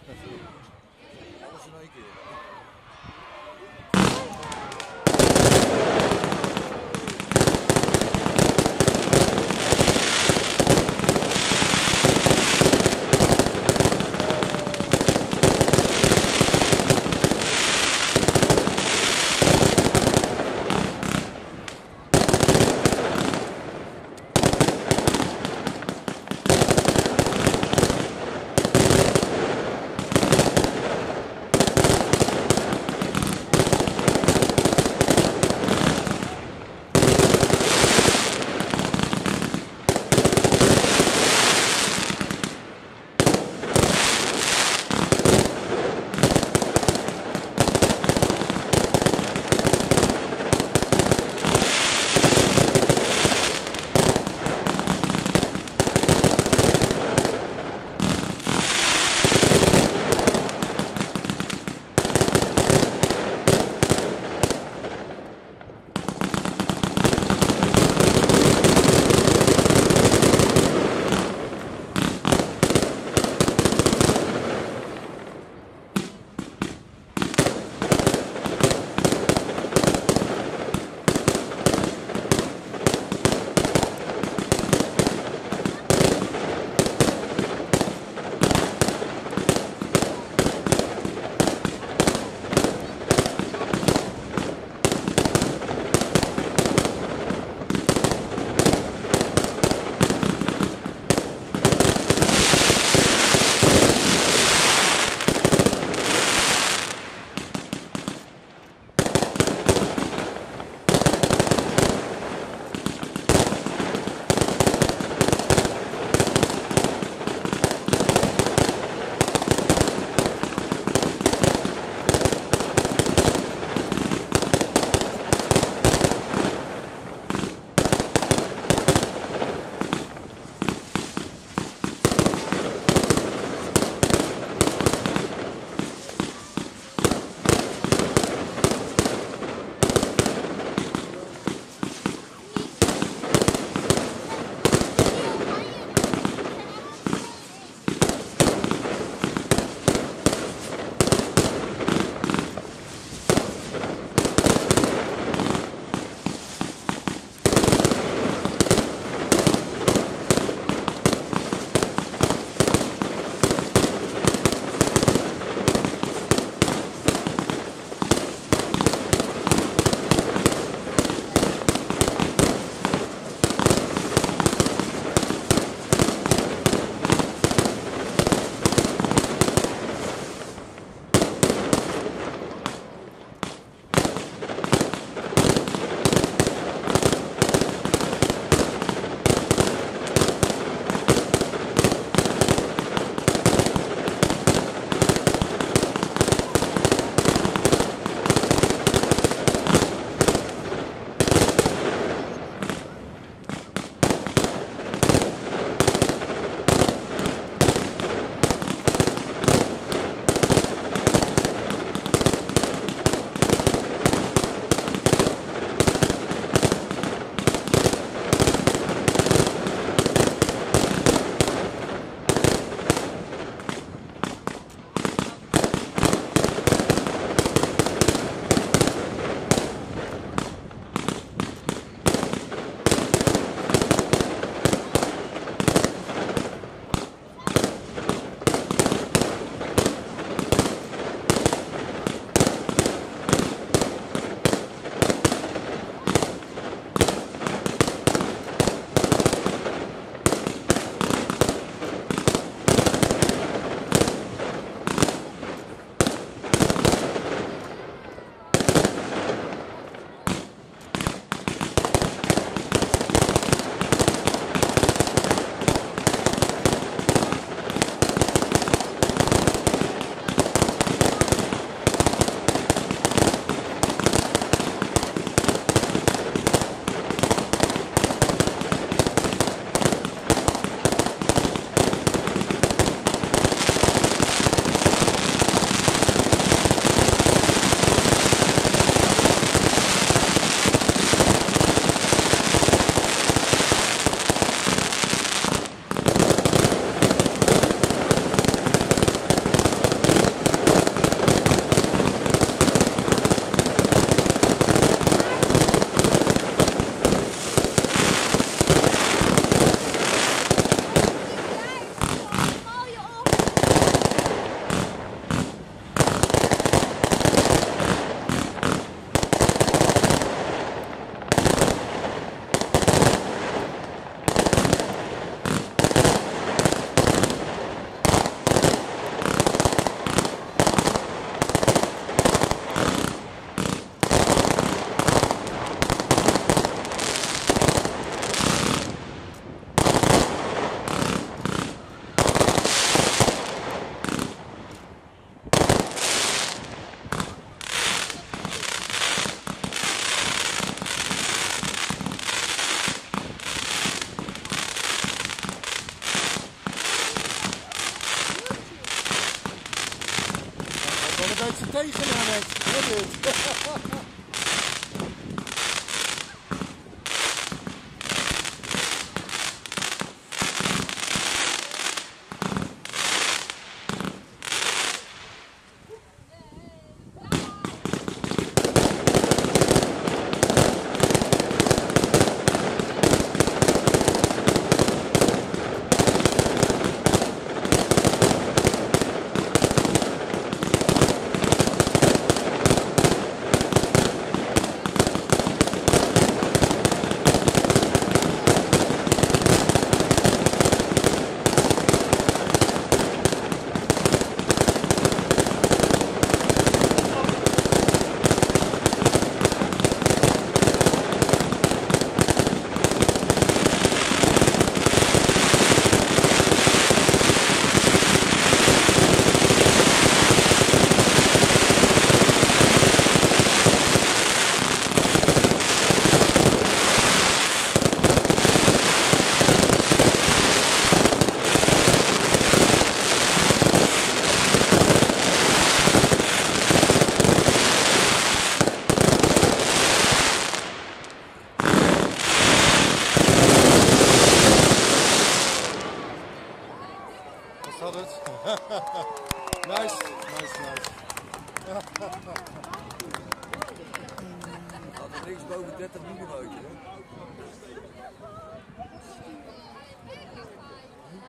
私の息 What about today, Fernandez? Was dat het? nice, nice, nice. Niks boven 30 mm. hè?